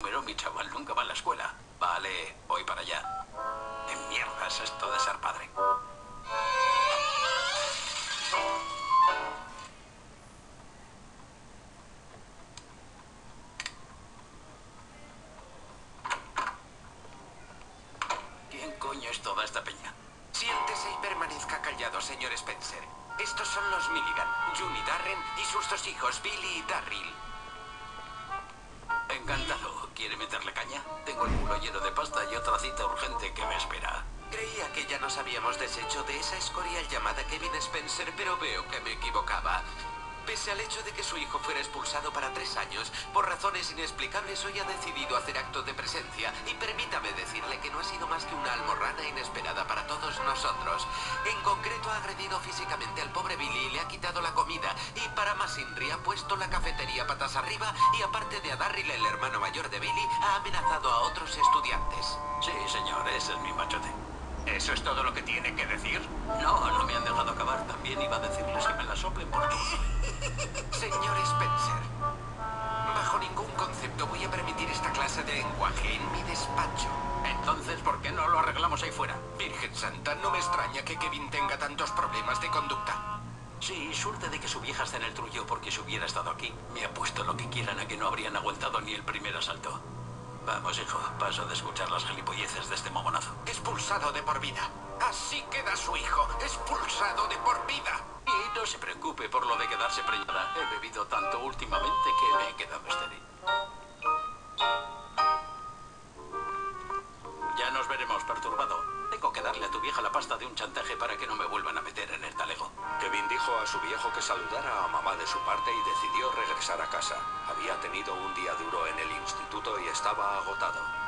Pero mi chaval nunca va a la escuela. Vale, voy para allá. ¿Qué mierda es esto de ser padre? ¿Quién coño es toda esta peña? Siéntese y permanezca callado, señor Spencer. Estos son los Milligan, Juni Darren y sus dos hijos, Billy y Darryl. Encantado. ¿Quiere meterle caña? Tengo el culo lleno de pasta y otra cita urgente que me espera. Creía que ya nos habíamos deshecho de esa escorial llamada Kevin Spencer, pero veo que me equivocaba. Pese al hecho de que su hijo fuera expulsado para tres años, por razones inexplicables hoy ha decidido hacer acto de presencia. Y permítame decirle que no ha sido más que una almorrana inesperada para todos nosotros. En concreto ha agredido físicamente al pobre puesto la cafetería patas arriba y aparte de a Darryl, el hermano mayor de Billy, ha amenazado a otros estudiantes. Sí, señor, ese es mi machote. ¿Eso es todo lo que tiene que decir? No, no me han dejado acabar. También iba a decirles que me la soplen por todo. Señor Spencer, bajo ningún concepto voy a permitir esta clase de lenguaje en mi despacho. Entonces, ¿por qué no lo arreglamos ahí fuera? Virgen Santa, no me extraña que Kevin tenga tantos problemas de conducta. Sí, suerte de que su vieja está en el trullo porque si hubiera estado aquí, me apuesto lo que quieran a que no habrían aguantado ni el primer asalto. Vamos, hijo, paso de escuchar las gilipolleces de este momonazo. Expulsado de por vida. Así queda su hijo, expulsado de por vida. Y no se preocupe por lo de quedarse preñada. He bebido tanto últimamente que me he quedado estéril. Ya nos veremos, perturbado. Tengo que darle a tu vieja la pasta de un chantaje para que no me vuelvan a meter en el talego. Kevin dijo a su viejo que saludara a mamá de su parte y decidió regresar a casa. Había tenido un día duro en el instituto y estaba agotado.